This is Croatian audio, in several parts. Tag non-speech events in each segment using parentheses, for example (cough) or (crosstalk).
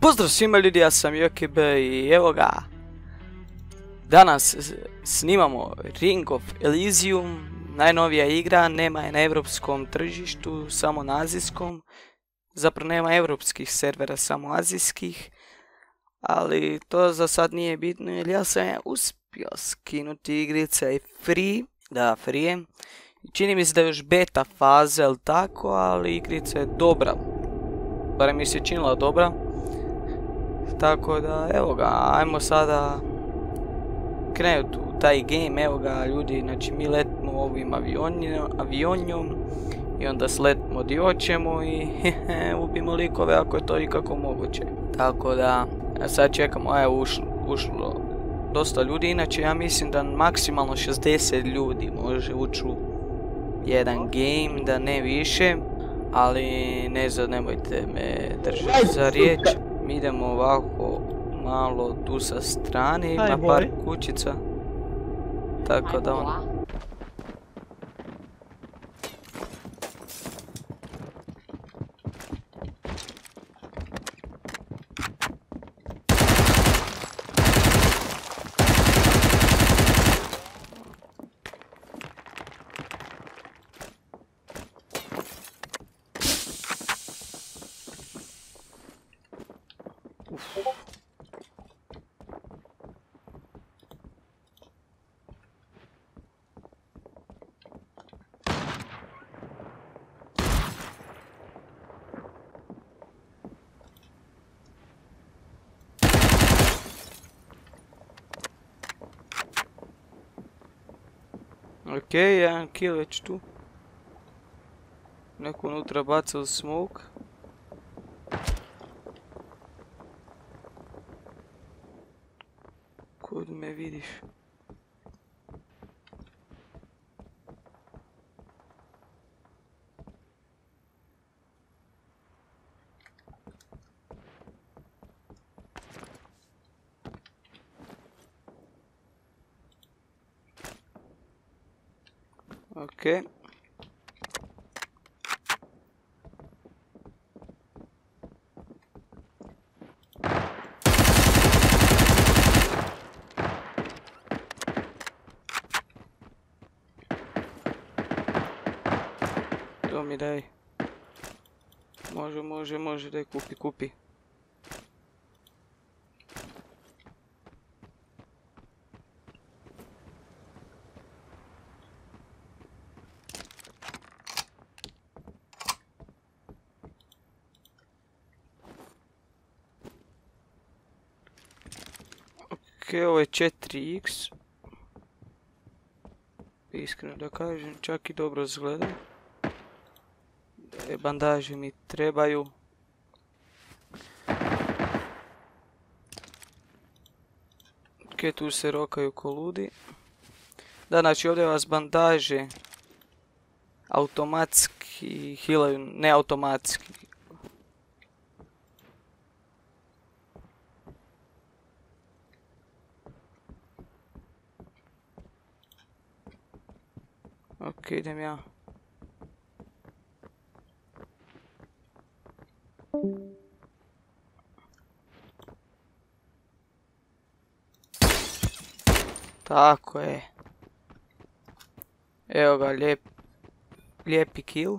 Pozdrav svima ljudi, ja sam Jokib i evo ga. Danas snimamo Ring of Elysium, najnovija igra, nema je na europskom tržištu, samo na azijskom. Zapravo nema europskih servera, samo azijskih. Ali to za sad nije bitno jer ja sam uspio skinuti igrice i free, da free. Čini mi se da je još beta faza ili tako, ali igrica je dobra. Barem mi se činila dobra. Tako da, evo ga, ajmo sada krenuti u taj game, evo ga ljudi, znači mi letimo ovim avionjom i onda sletimo di hoćemo i (laughs) ubimo likove ako je to ikako moguće. Tako da, sad čekamo, evo ušlo, ušlo dosta ljudi, inače ja mislim da maksimalno 60 ljudi može ući u jedan game, da ne više, ali ne znam, nemojte me držati za riječ. Mi idemo ovako malo tu sa strane, ima par kućica. Tako da on... Ok, jedan kill već tu. Neko unutra bacao smoke. Me To mi daj. Može, može, može, daj kupi, kupi. Ok, ovo je 4x. Iskreno da kažem, čak i dobro izgleda. E, bandaže mi trebaju. Ok, tu se rokaju ko ludi. Da, znači ovdje vas bandaže automatski hilaju, ne automatski, Ok, idem ja. Tako je. Evo ga, lijep, lijepi kill.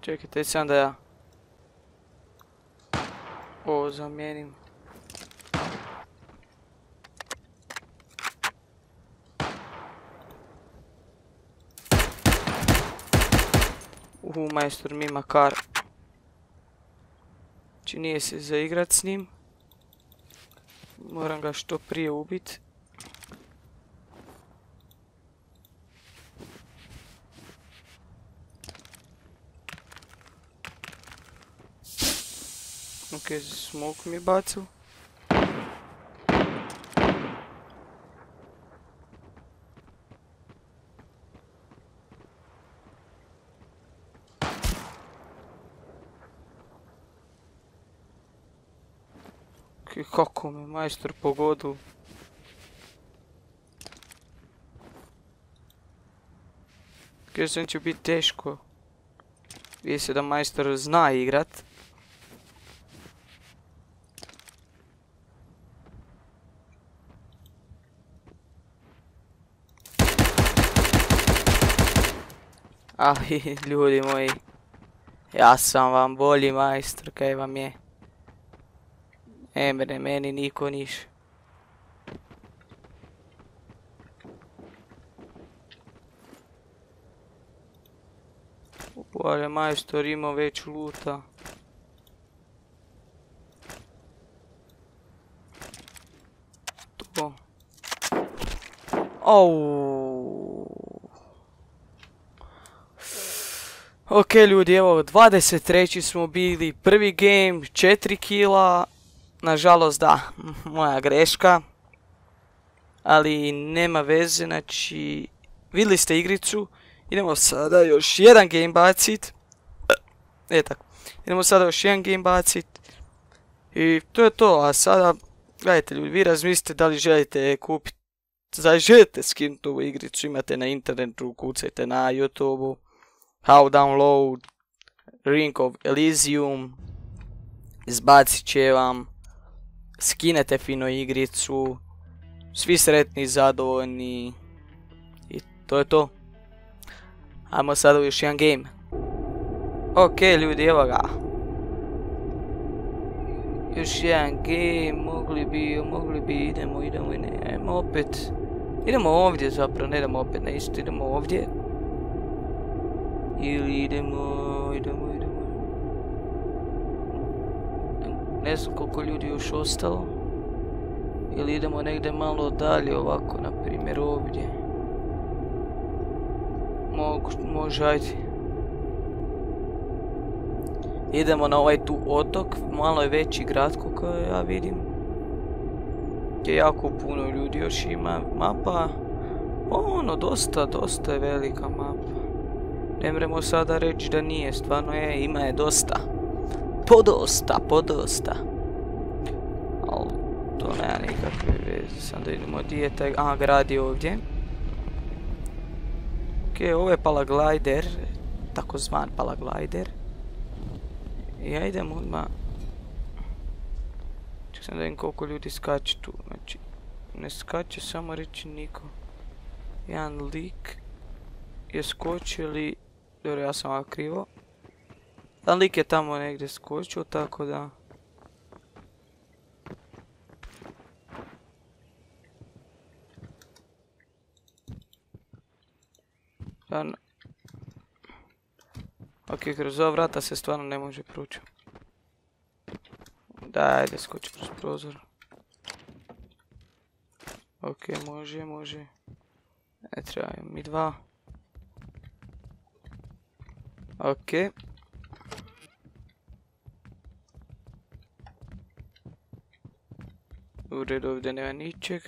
Čekajte sam da ja ovo zamijenim. Uhu, majstor mi ima kar. Znači nije se zaigrat s njim. Moram ga što prije ubiti. Ok, smoke mi bacil. Kako me majstor pogodu? Kaj sam će biti teško. Vidi se da majstor zna igrat. Ali, ljudi moji, ja sam vam bolji majstor, kaj vam je. Emre, meni niko niš. Ali majstor imao već luta. To. Ok ljudi, evo 23. smo bili, prvi game, 4 kila, nažalost da, moja greška, ali nema veze, znači vidjeli ste igricu, idemo sada još jedan game bacit, e tako, idemo sada još jedan game bacit i to je to, a sada, gledajte ljudi, vi razmislite da li želite kupiti, li želite skinuti ovu igricu, imate na internetu, kucajte na youtube how download Ring of Elysium izbacit će vam skinete fino igricu svi sretni i zadovoljni i to je to. Ajmo sada u još jedan game. Ok ljudi evo ga. Još jedan game mogli bi mogli bi idemo idemo idemo opet. Idemo ovdje zapravo ne idemo opet na isto idemo ovdje. Ili idemo, idemo, idemo. Ne znam koliko ljudi još ostalo. Ili idemo negdje malo dalje ovako, na primjer ovdje. Mogu, može, ajde. Idemo na ovaj tu otok, malo je veći grad koliko ja vidim. Gdje jako puno ljudi još ima. Mapa, ono, dosta, dosta je velika mapa. Ne mremo sada reći da nije, stvarno je, ima je dosta. Podosta, podosta. Ali to nema nikakve veze, sad da idemo gdje je taj, a grad je ovdje. Ok, ovo je palaglider, takozvan palaglider. I ja idem odmah... Ček sam da vidim koliko ljudi skače tu, znači... Ne skače samo reći niko. Jedan lik je skočili dobro, ja sam ovako krivo. Jedan lik je tamo negdje skočio, tako da... Dan... Ok, kroz ova vrata se stvarno ne može proći. Da, ajde, skoči kroz prozor. Ok, može, može. Ne treba mi dva. Ok. U redu ovdje nema ničeg.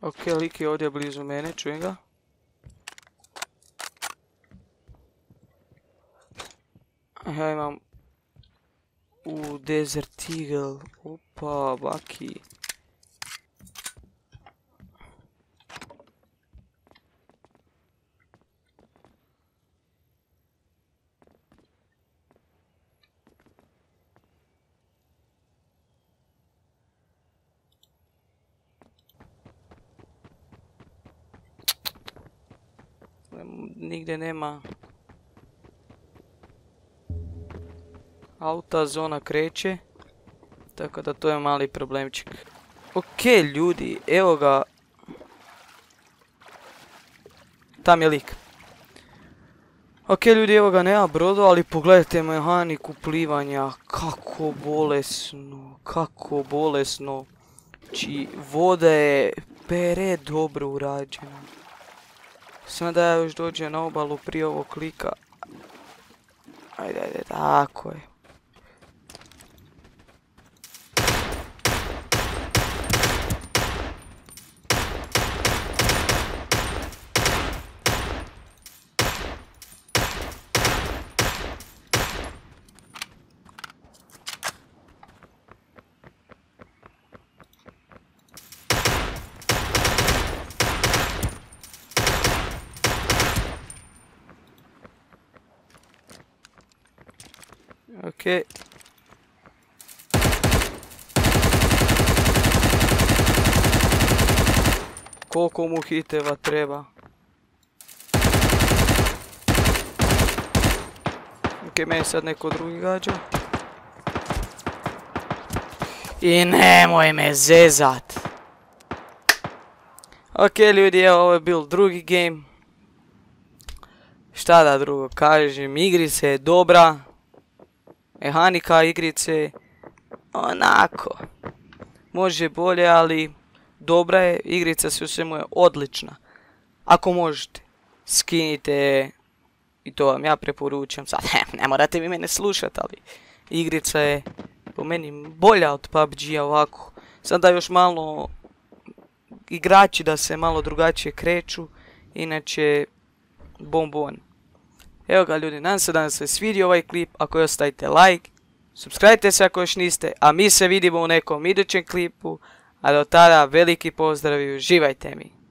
Ok, lik je ovdje blizu mene, čujem ga. Ja imam... U Desert Eagle. Opa, baki. Nigdje nema auta, zona kreće. Tako da to je mali problemčik. Ok ljudi, evo ga. Tam je lik. Ok ljudi, evo ga nema brodo, ali pogledajte mehaniku plivanja. Kako bolesno, kako bolesno. Znači, voda je pere dobro urađena. Samo da ja još dođem na obalu prije ovog klika. Ajde, ajde, tako je. Okej. Koliko mu hiteva treba? Ok, meni sad neko drugi gađa. I nemoj me zezat. Ok ljudi, evo ovo je bil drugi game. Šta da drugo kažem, igrice je dobra. Mehanika igrice onako. Može bolje, ali dobra je. Igrica sve u svemu je odlična. Ako možete, skinite i to vam ja preporučam. Sad, (laughs) ne morate vi mene slušati, ali igrica je po meni bolja od PUBG-a ovako. Sad da još malo igrači da se malo drugačije kreću, inače bombon. Evo ga ljudi, nadam se da vam se svidio ovaj klip, ako još ostavite like, subscribe se ako još niste, a mi se vidimo u nekom idućem klipu, a do tada veliki pozdrav i uživajte mi.